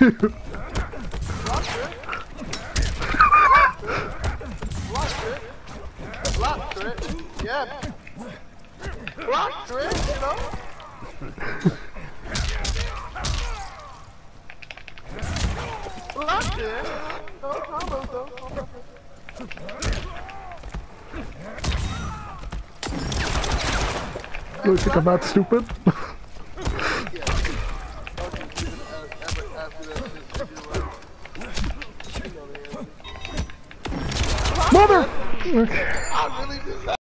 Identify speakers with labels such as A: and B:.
A: too.
B: Yeah. You
A: like I'm not stupid. Mother! Okay.
B: I really just